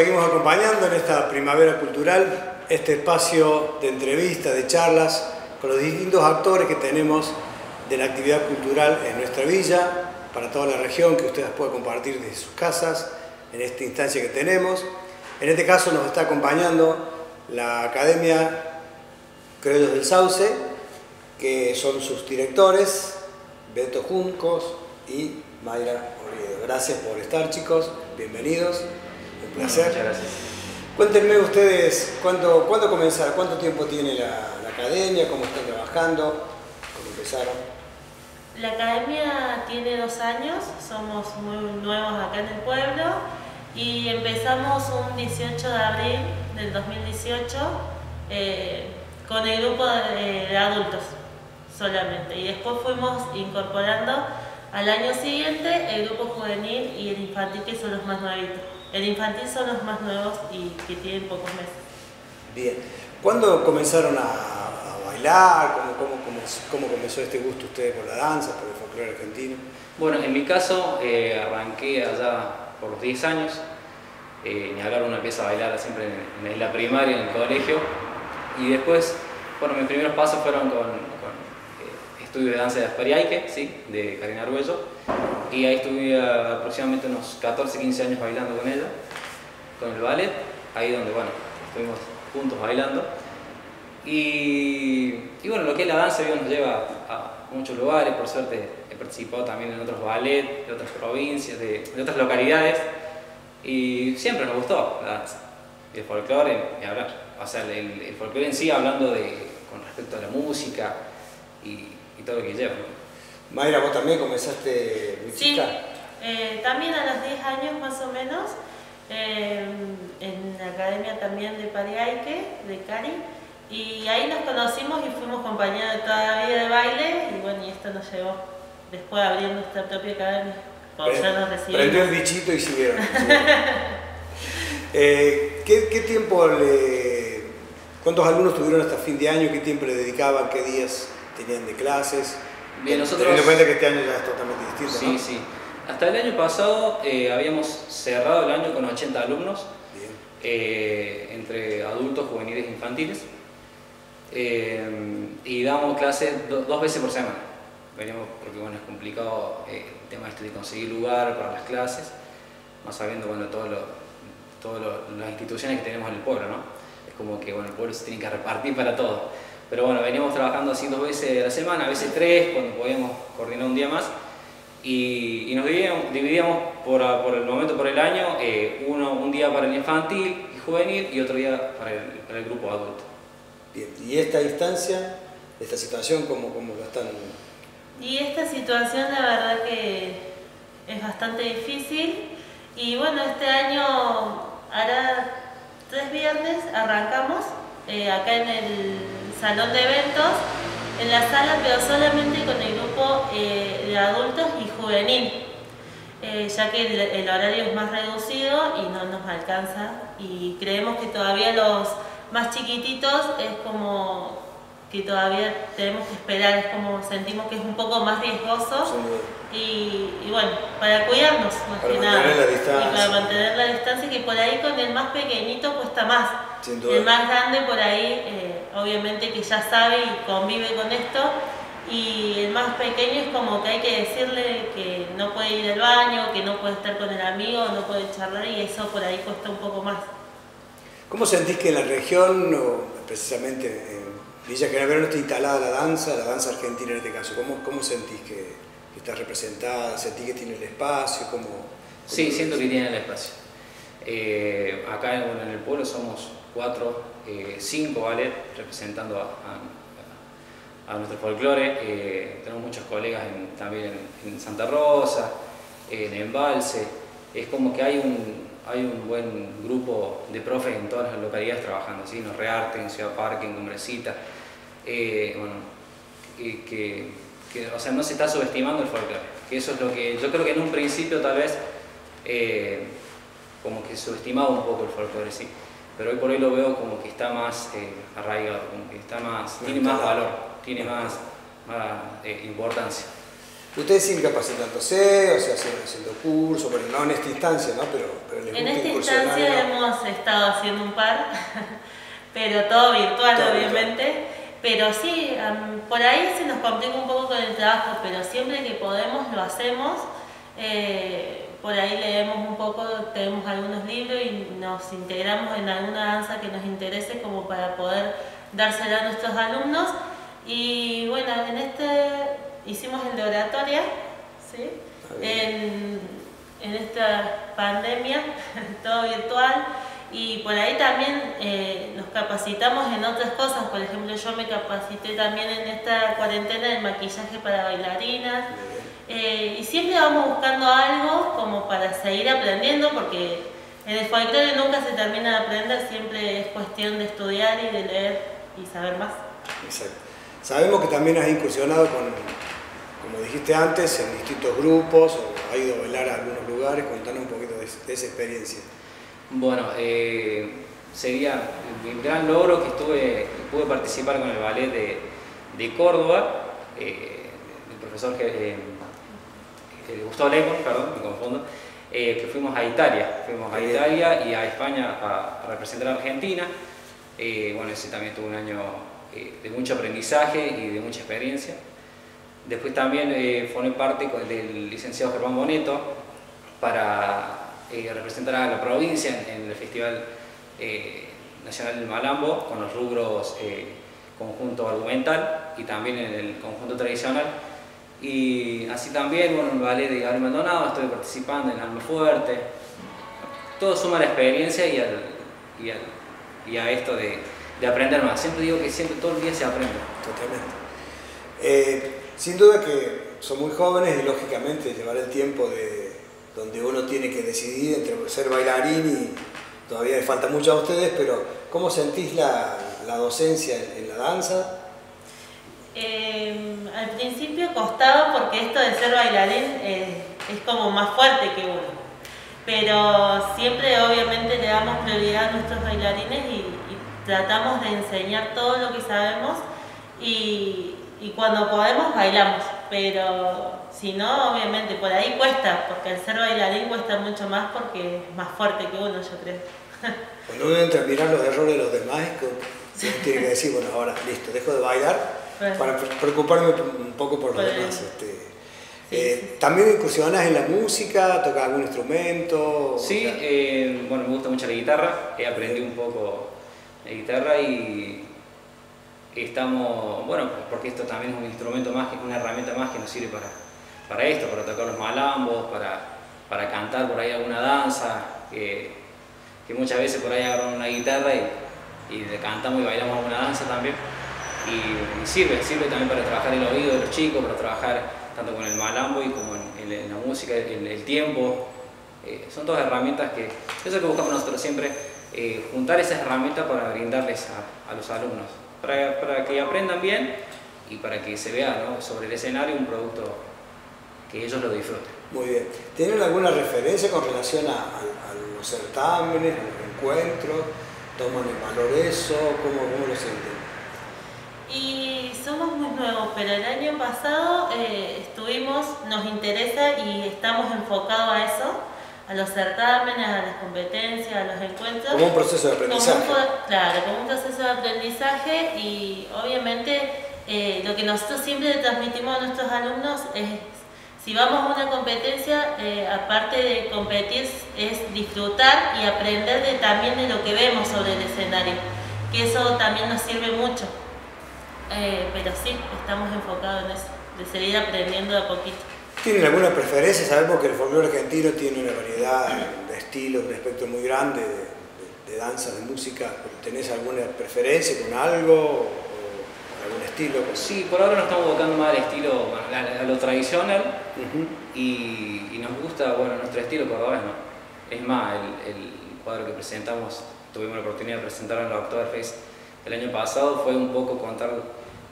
seguimos acompañando en esta primavera cultural, este espacio de entrevistas, de charlas con los distintos actores que tenemos de la actividad cultural en nuestra villa, para toda la región, que ustedes pueden compartir desde sus casas, en esta instancia que tenemos. En este caso nos está acompañando la Academia Credos del Sauce, que son sus directores, Beto Juncos y Mayra Oviedo. Gracias por estar chicos, bienvenidos, placer. Muchas gracias. Cuéntenme ustedes cuándo, cuándo comenzaron, cuánto tiempo tiene la, la academia, cómo están trabajando, cómo empezaron. La academia tiene dos años, somos muy nuevos acá en el pueblo y empezamos un 18 de abril del 2018 eh, con el grupo de, de adultos solamente y después fuimos incorporando al año siguiente el grupo juvenil y el infantil que son los más nuevitos. El infantil son los más nuevos y que tienen pocos meses. Bien. ¿Cuándo comenzaron a, a bailar? ¿Cómo, cómo, cómo, cómo comenzó este gusto ustedes por la danza, por el folclore argentino? Bueno, en mi caso eh, arranqué allá por los 10 años. Eh, ni hablar, uno empieza a bailar siempre en, en, la primaria, en el colegio. Y después, bueno, mis primeros pasos fueron con, con eh, estudio de danza de Aspariaike, ¿sí? de Karina Arguello. Y ahí estuve eh, aproximadamente unos 14, 15 años bailando con ella, con el ballet. Ahí donde, bueno, estuvimos juntos bailando. Y, bueno, lo que es la danza nos lleva a muchos lugares, por suerte he participado también en otros ballets de otras provincias, de, otras localidades y siempre nos gustó la danza. Y el folclore, ni hablar. O sea, el, el folclore en sí hablando de, con respecto a la música y todo lo que lleva. Mayra, vos también comenzaste muy sí, chica. Eh, también a los 10 años más o menos, eh, en la academia también de Pariaike, de Cari, y ahí nos conocimos y fuimos compañeros de toda la vida de baile, y bueno, y esto nos llevó después a abrir nuestra propia academia. Prendió el bichito y siguieron. eh, ¿qué, ¿Qué tiempo le... ¿Cuántos alumnos tuvieron hasta fin de año? ¿Qué tiempo le dedicaban? ¿Qué días tenían de clases? Bien, nosotros... Teniendo en cuenta que este año ya es totalmente distinto, Sí, ¿no? sí. Hasta el año pasado eh, habíamos cerrado el año con 80 alumnos, eh, entre adultos, juveniles e infantiles. Eh, y damos clases do- dos veces por semana. Venimos porque bueno, es complicado el tema este de conseguir lugar para las clases, más sabiendo bueno, todas las instituciones que tenemos en el pueblo. ¿no? Es como que bueno, el pueblo se tiene que repartir para todo. Pero bueno, venimos trabajando así dos veces a la semana, a veces tres, cuando podíamos coordinar un día más. Y, y nos dividíamos, dividíamos por, a- por el momento, por el año, eh, uno, un día para el infantil y juvenil y otro día para el, para el grupo adulto. Bien. ¿Y esta instancia, esta situación, cómo, cómo lo están? Y esta situación la verdad que es bastante difícil y bueno, este año hará tres viernes arrancamos eh, acá en el salón de eventos, en la sala pero solamente con el grupo eh, de adultos y juvenil, eh, ya que el, el horario es más reducido y no nos alcanza. Y creemos que todavía los más chiquititos es como que todavía tenemos que esperar, es como sentimos que es un poco más riesgoso duda. y, y bueno, para cuidarnos más Para que nada. mantener la Y distancia. para mantener la distancia, que por ahí con el más pequeñito cuesta más. Sin duda. El más grande por ahí, eh, obviamente que ya sabe y convive con esto. Y el más pequeño es como que hay que decirle que no puede ir al baño, que no puede estar con el amigo, no puede charlar y eso por ahí cuesta un poco más. ¿Cómo sentís que en la región, o precisamente en Villa Verano, está instalada la danza, la danza argentina en este caso? ¿Cómo, cómo sentís que, que está representada? ¿Sentís que tiene el espacio? ¿Cómo, cómo Sí, siento que tiene el espacio. Eh, acá en, en el pueblo somos cuatro, eh, cinco ballet representando a, a- a nuestro folclore. Eh, tenemos muchos colegas en- también en, en Santa Rosa, en Embalse. Es como que hay un, hay un buen grupo de profes en todas las localidades trabajando, ¿sí? en Rearte, en Ciudad Parque, en Cumbrecita. Eh, bueno, que, que- que, o sea, no se está subestimando el folclore. Que eso es lo que yo creo que en un principio tal vez eh, como que subestimaba un poco el folclore, sí. Pero hoy por hoy lo veo como que está más eh, arraigado, como que está más, tiene más valor, tiene más, más eh, importancia. Ustedes siguen capacitándose, o sea, haciendo cursos, bueno, no en esta instancia, ¿no? Pero, pero En esta instancia hemos estado haciendo un par, pero todo virtual, obviamente. Pero sí, por ahí se nos complica un poco con el trabajo, pero siempre que podemos lo hacemos. Eh, por ahí leemos un poco, tenemos algunos libros y nos integramos en alguna danza que nos interese como para poder dársela a nuestros alumnos. Y bueno, en este hicimos el de oratoria, ¿sí? en, en, esta pandemia, todo virtual. Y por ahí también eh, nos capacitamos en otras cosas, por ejemplo yo me capacité también en esta cuarentena de maquillaje para bailarinas. Eh, y siempre vamos buscando algo como para seguir aprendiendo, porque en el folclore nunca se termina de aprender, siempre es cuestión de estudiar y de leer y saber más. Exacto. Sabemos que también has incursionado con, como dijiste antes, en distintos grupos, o has ido a bailar a algunos lugares, contanos un poquito de, esa experiencia. Bueno, eh, sería el gran logro que estuve, pude participar con el ballet de, de Córdoba, eh, el profesor eh, Gustavo Lemon, perdón, me confundo, eh, que fuimos a Italia, fuimos a Italia y a España a, representar a Argentina. Eh, bueno, ese también tuvo un año eh, de mucho aprendizaje y de mucha experiencia. Después también formé parte del licenciado Germán Boneto para representar a la provincia en, el Festival Nacional del Malambo con los rubros conjunto argumental y también en el conjunto tradicional. Y así también, bueno, el ballet de Gabriel Maldonado, estoy participando en Alma Fuerte. Todo suma la experiencia y, a esto de, de, aprender más. Siempre digo que siempre, todo el día se aprende. Totalmente. Eh, sin duda que son muy jóvenes y lógicamente llevar el tiempo de donde uno tiene que decidir entre ser bailarín y todavía le falta mucho a ustedes, pero ¿cómo sentís la, la docencia en, la danza? Eh, al principio costaba porque esto de ser bailarín eh, es como más fuerte que uno. Pero siempre obviamente le damos prioridad a nuestros bailarines y, tratamos de enseñar todo lo que sabemos y, cuando podemos bailamos. Pero si no, obviamente por ahí cuesta, porque el ser bailarín cuesta mucho más porque es más fuerte que uno, yo creo. Cuando uno entra a mirar los errores de los demás, tiene que decir, bueno, ahora listo, dejo de bailar para preocuparme un poco por los demás. Este, eh, ¿También incursionas en la música? ¿Tocas algún instrumento? Sí, eh, bueno, me gusta mucho la guitarra, he aprendido un poco la guitarra y estamos, bueno, porque esto también es un instrumento más, una herramienta más que nos sirve para, para esto, para tocar los malambos, para, para cantar por ahí alguna danza, que, muchas veces por ahí agarramos una guitarra y, y cantamos y bailamos alguna danza también y, sirve, sirve también para trabajar el oído de los chicos, para trabajar tanto con el malambo y como en, la música, el, el tiempo. Eh, son todas herramientas que, eso es que buscamos nosotros siempre, eh, juntar esas herramientas para brindarles a, los alumnos, para, para, que aprendan bien y para que se vea sobre el escenario un producto que ellos lo disfruten. Muy bien. ¿Tienen alguna referencia con relación a, a los certámenes, a los encuentros? ¿Toman en valor eso? ¿Cómo, cómo lo sienten? Y somos muy nuevos, pero el año pasado eh, estuvimos, nos interesa y estamos enfocados a eso, a los certámenes, a las competencias, a los encuentros. Como un proceso de aprendizaje. claro, como un proceso de aprendizaje y obviamente eh, lo que nosotros siempre transmitimos a nuestros alumnos es, si vamos a una competencia, eh, aparte de competir, es disfrutar y aprender de, también de lo que vemos sobre el escenario, que eso también nos sirve mucho. Eh, pero sí, estamos enfocados en eso, de seguir aprendiendo de a poquito. ¿Tienen alguna preferencia? Sabemos que el folclore argentino tiene una variedad de estilos, un espectro muy grande de, danza, de música. ¿Tenés alguna preferencia con algo o algún estilo? Sí, por ahora nos estamos buscando más al estilo, a, lo tradicional y, nos gusta, bueno, nuestro estilo cordobés, ¿no? Es más, el, cuadro que presentamos, tuvimos la oportunidad de presentarlo en la Oktoberfest el año pasado, fue un poco contar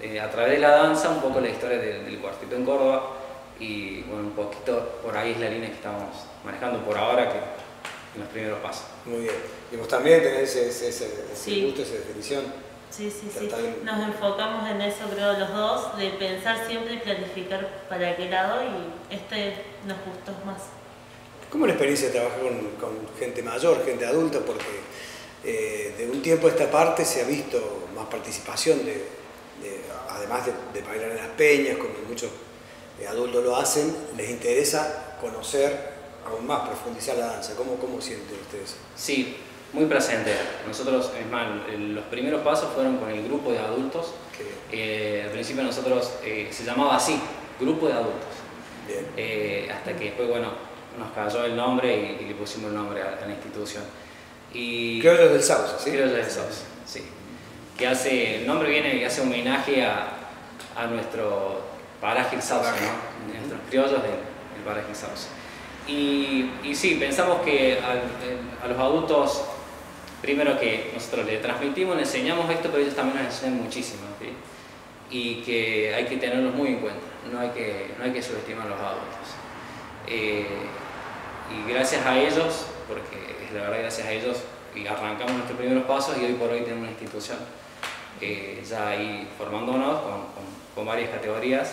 eh, a través de la danza un poco la historia del, cuartito en Córdoba y bueno, un poquito por ahí es la línea que estamos manejando por ahora que en los primeros pasos. Muy bien. Y vos también tenés ese, ese, gusto, esa definición. Sí, sí, sí. Nos enfocamos en eso, creo, los dos, de pensar siempre y planificar para qué lado y este nos gustó más. ¿Cómo es la experiencia de trabajar con, gente mayor, gente adulta? Porque eh, de un tiempo a esta parte se ha visto más participación, de, además de, bailar en las peñas, como muchos eh, adultos lo hacen, les interesa conocer aún más, profundizar la danza. ¿Cómo, cómo sienten ustedes? Sí, muy presente. Nosotros, es más, los primeros pasos fueron con el grupo de adultos. Eh, al principio nosotros eh, se llamaba así, grupo de adultos. Eh, hasta que después, bueno, nos cayó el nombre y, le pusimos el nombre a, la institución. Y, Criollos del Sauce, ¿sí? Criollos del Sauce, sí. Que hace, el nombre viene que hace homenaje a, a nuestro paraje Sauce, ¿no? Nuestros criollos del, del paraje Sauce. Y, y, sí, pensamos que a los adultos primero que nosotros le transmitimos, le enseñamos esto, pero ellos también nos enseñan muchísimo. Y que hay que tenerlos muy en cuenta, no hay que, no hay que subestimar a los adultos. Eh, y gracias a ellos, porque es la verdad gracias a ellos, y arrancamos nuestros primeros pasos y hoy por hoy tenemos una institución eh, ya ahí formándonos con, con varias categorías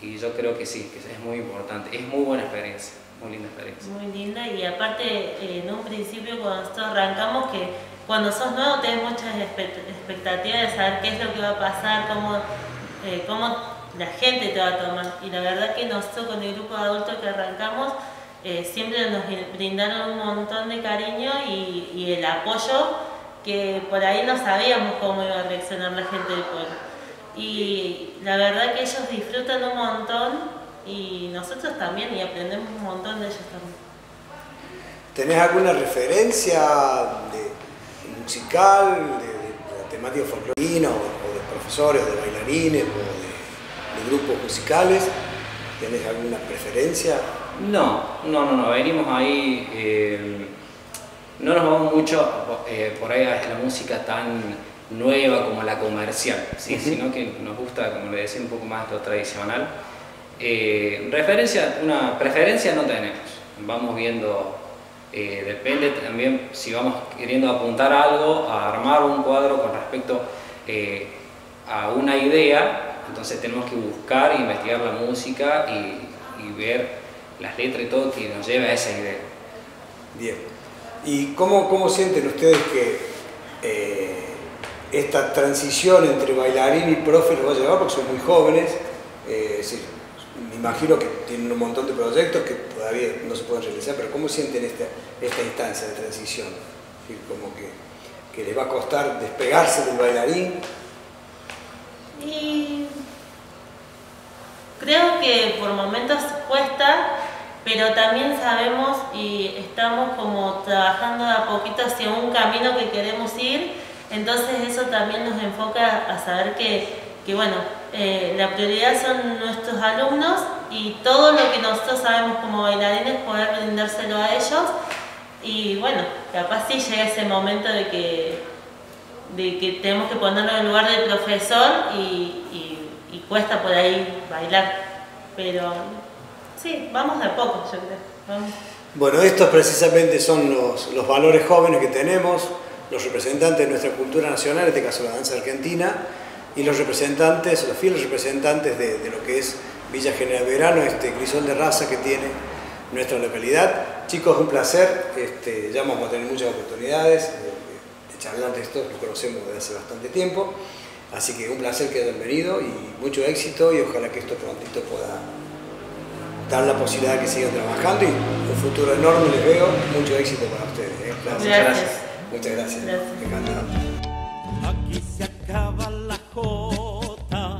y yo creo que sí, que es muy importante, es muy buena experiencia. Muy linda experiencia. Muy linda y aparte eh, en un principio cuando nosotros arrancamos que cuando sos nuevo tenés muchas expectativas de saber qué es lo que va a pasar, cómo, eh, cómo la gente te va a tomar. Y la verdad que nosotros con el grupo de adultos que arrancamos eh, siempre nos brindaron un montón de cariño y, y, el apoyo que por ahí no sabíamos cómo iba a reaccionar la gente del pueblo. Y la verdad que ellos disfrutan un montón y nosotros también y aprendemos un montón de ellos también. ¿Tenés alguna referencia de, musical, de, de, temática folclorina o, de profesores, de bailarines o de, grupos musicales? ¿Tenés alguna preferencia? No, no, no, no, venimos ahí, eh, no nos vamos mucho eh, por ahí a la música tan nueva como la comercial, ¿sí? sino que nos gusta, como le decía, un poco más lo tradicional. Eh, referencia, una preferencia no tenemos, vamos viendo, eh, depende también si vamos queriendo apuntar algo, a armar un cuadro con respecto eh, a una idea, entonces tenemos que buscar, investigar la música y, ver las letras y todo que nos lleve a esa idea. Bien, ¿y cómo, cómo sienten ustedes que esta transición entre bailarín y profe lo va a llevar? Porque son muy jóvenes, me imagino que tienen un montón de proyectos que todavía no se pueden realizar, pero ¿cómo sienten esta, esta instancia de transición? Como que, que les va a costar despegarse del bailarín. Y creo que por momentos cuesta, pero también sabemos y estamos como trabajando a poquito hacia un camino que queremos ir, entonces eso también nos enfoca a saber que que bueno, eh, la prioridad son nuestros alumnos y todo lo que nosotros sabemos como bailarines poder brindárselo a ellos. Y bueno, capaz sí llega ese momento de que, de que tenemos que ponernos en lugar del profesor y, cuesta por ahí bailar, pero sí, vamos de poco yo creo. Bueno, estos precisamente son los, los valores jóvenes que tenemos, los representantes de nuestra cultura nacional, en este caso la danza argentina, y los representantes, los fieles representantes de, lo que es Villa General Verano, este crisol de raza que tiene nuestra localidad. Chicos, un placer, este, ya vamos a tener muchas oportunidades de, de charlar de esto, lo conocemos desde hace bastante tiempo, así que un placer que hayan venido y mucho éxito y ojalá que esto prontito pueda dar la posibilidad de que sigan trabajando y un futuro enorme les veo, mucho éxito para ustedes. ¿eh? Gracias. Muchas gracias. Aquí se acaba la jota,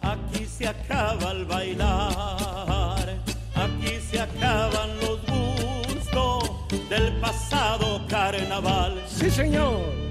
aquí se acaba el bailar, aquí se acaban los gustos del pasado carnaval. Sí, señor.